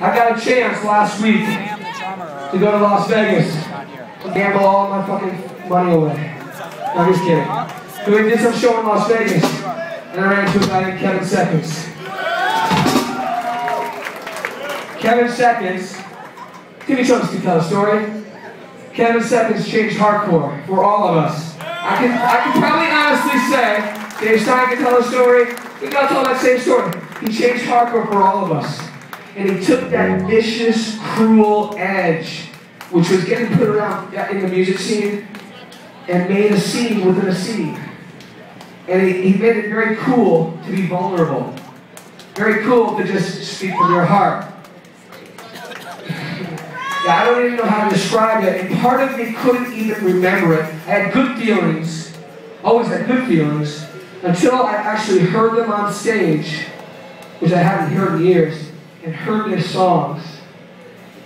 I got a chance last week to go to Las Vegas, gamble all my fucking money away. No, I'm just kidding. So we did some show in Las Vegas, and I ran into a guy named Kevin Seconds. Kevin Seconds, TV shows to tell a story. Kevin Seconds changed hardcore for all of us. I can, I can probably honestly say, Dave Stein can tell a story, we gotta tell that same story. He changed hardcore for all of us. And he took that vicious, cruel edge, which was getting put around in the music scene, and made a scene within a scene. And he, he made it very cool to be vulnerable. Very cool to just speak from your heart. Yeah, I don't even know how to describe it. And part of me couldn't even remember it. I had good feelings, always had good feelings, until I actually heard them on stage, which I hadn't heard in years, and heard their songs.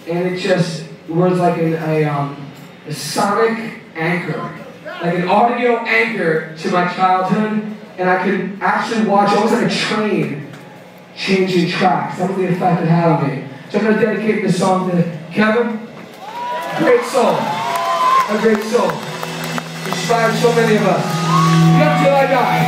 And it just was like an, a, um, a sonic anchor, like an audio anchor to my childhood. And I could actually watch, almost like a train, changing tracks. That was the effect it had on me. So I'm going to dedicate this song to Kevin. Great soul. A great soul. Inspired so many of us. Till I die.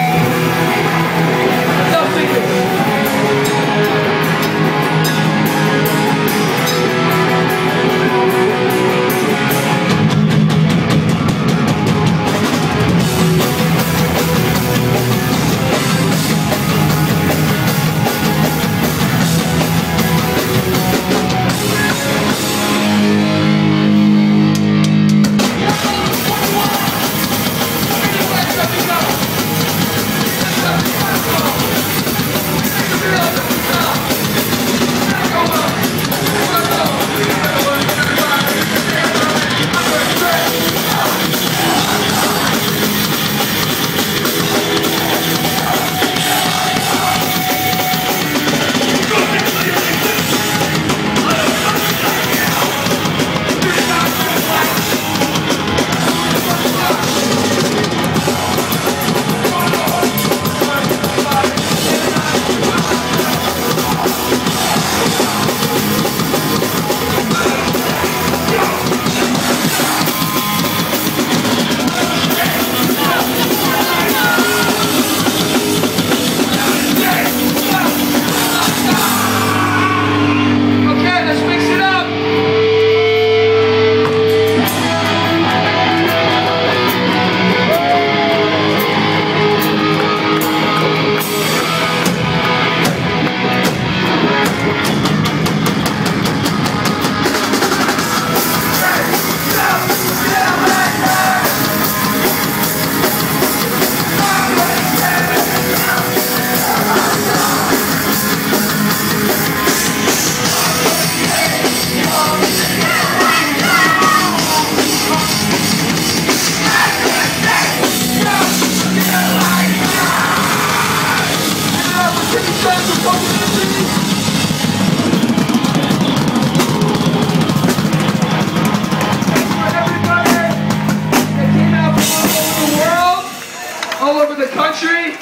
Country,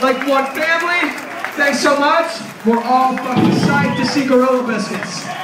like one family. Thanks so much. We're all fucking psyched to see Gorilla Biscuits.